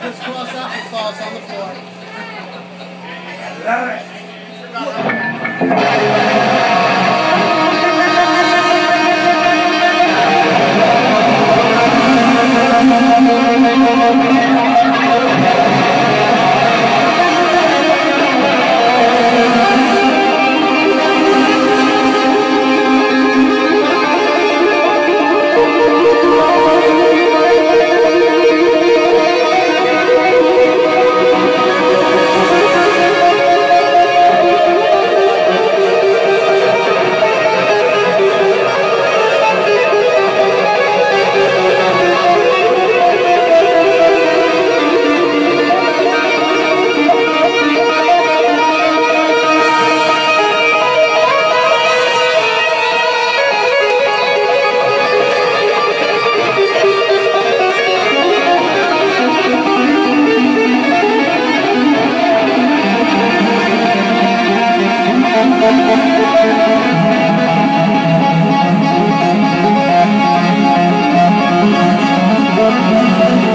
crisscross applesauce on the floor. Love it. Thank you.